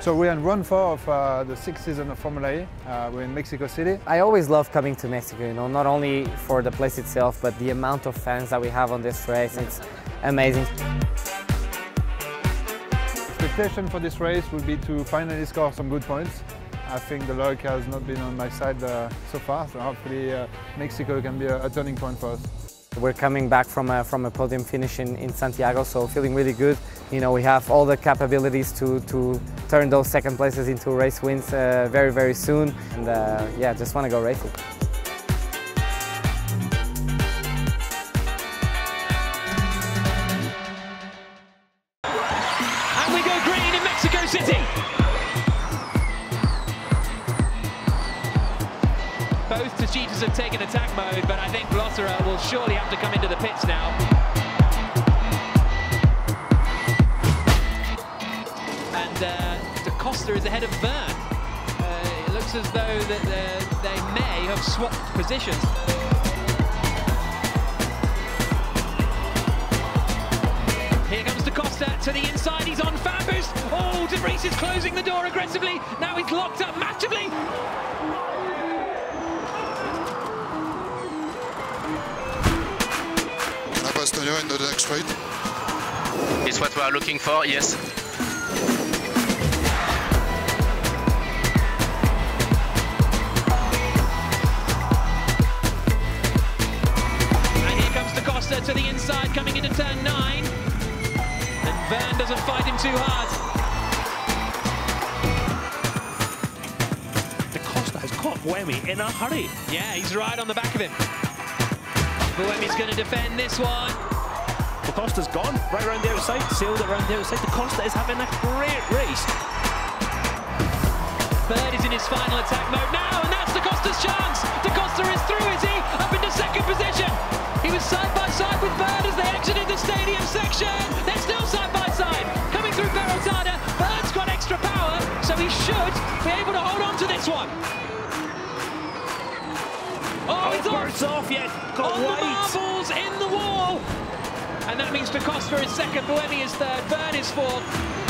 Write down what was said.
So we're in run four of uh, the sixth season of Formula E. Uh, we're in Mexico City. I always love coming to Mexico, you know, not only for the place itself, but the amount of fans that we have on this race. It's amazing. Expectation for this race will be to finally score some good points. I think the luck has not been on my side uh, so far, so hopefully uh, Mexico can be a, a turning point for us. We're coming back from a, from a podium finish in, in Santiago, so feeling really good. You know, we have all the capabilities to, to turn those second places into race wins uh, very, very soon. And uh, yeah, just want to go racing. And we go green in Mexico City. Both Techeetahs have taken attack mode, but I think Glossera will surely have to come into the pits now. Costa is ahead of Vergne. Uh, it looks as though that they may have swapped positions. Here comes Da Costa to the inside, he's on fan boost. Oh, De Vries is closing the door aggressively. Now he's locked up massively. Bastonio into the next straight. Is what we are looking for, yes. Turn nine. And Vergne doesn't fight him too hard. Da Costa has caught Buemi in a hurry. Yeah, he's right on the back of him. Buemi's going to defend this one. Da Costa's gone right around the outside, sailed it around the outside. Da Costa is having a great race. Bird is in his final attack mode now, and that's Da Costa's chance. Da Costa is through, is he? Up into second position. He was side by side with Bird as they exited the stadium section. They're still side by side. Coming through Peraltada. Bird's got extra power, so he should be able to hold on to this one. Oh, oh it's off. Bird's off yet. Got on the marbles in the wall. And that means Da Costa is second, Buemi is third, Bird is fourth.